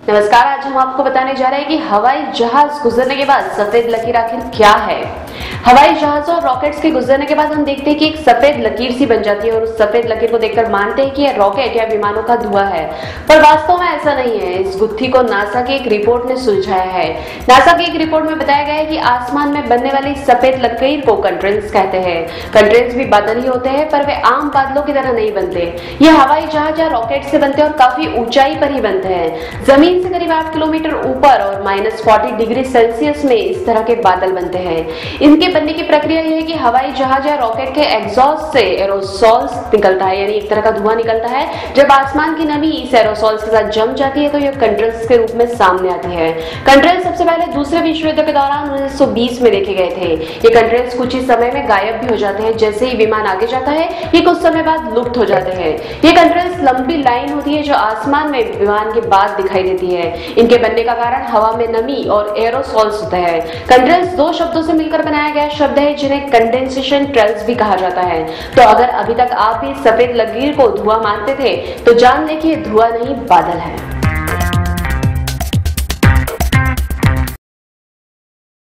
नमस्कार, आज हम आपको बताने जा रहे हैं कि हवाई जहाज़ गुजरने के बाद सफ़ेद लकीर आखिर क्या है? हवाई जहाजों और रॉकेट्स के गुजरने के बाद हम देखते हैं कि एक सफ़ेद लकीर सी बन जाती है और उस सफ़ेद लकीर को देखकर मानते हैं कि यह रॉकेट या विमानों का धुआँ है। पर वास्तव में ऐसा नहीं है। इस गुत्थी को नासा की एक रिपोर्ट ने सुलझाया है। नासा की एक रिपोर्ट में बताया गया है कि आसमान में बनने वाली सफ़ेद लकीर को कंट्रेंस कहते हैं। कंट्रेंस भी बादल ही होते हैं, पर वे आम बादलों की तरह नहीं बनते। ये हवाई जहाज़ या रॉकेट से बनते हैं और काफ़ी ऊंचाई पर ही बनते हैं। ज़मीन से करीब आठ किलोमीटर ऊपर और माइनस डिग्री सेल्सियस में इस तरह के बादल बनते हैं। इनके बनने की प्रक्रिया यह है कि हवाई जहाज़ या रॉकेट के एग्जॉस्ट से एरोसोल्स निकलता है, यानी एक तरह का धुआँ निकलता है। जब आसमान की नमी इस एरोसोल्स के साथ जम जाती है तो यह कंट्रेल्स के रूप में सामने आती है। कंट्रेल्स सबसे पहले दूसरे विश्व युद्ध के दौरान उन्नीस में देखे गए थे। ये कंट्रेल्स कुछ ही समय में गायब भी हो जाते हैं, जैसे ही विमान आगे जाता है, ये कुछ समय बाद लुप्त हो जाते हैं। ये कंट्रेल्स लंबी लाइन होती है जो आसमान में विमान के बाद दिखाई देती है। इनके बनने का कारण हवा में नमी और एरोसोल्स होता है। कंट्रेल्स दो शब्दों से मिलकर बनाया गया शब्द है जिन्हें कंडेंसेशन ट्रेल्स भी कहा जाता है। तो अगर अभी तक आप इस सफ़ेद लकीर को धुआँ मानते थे तो जान लें कि धुआँ नहीं बादल है।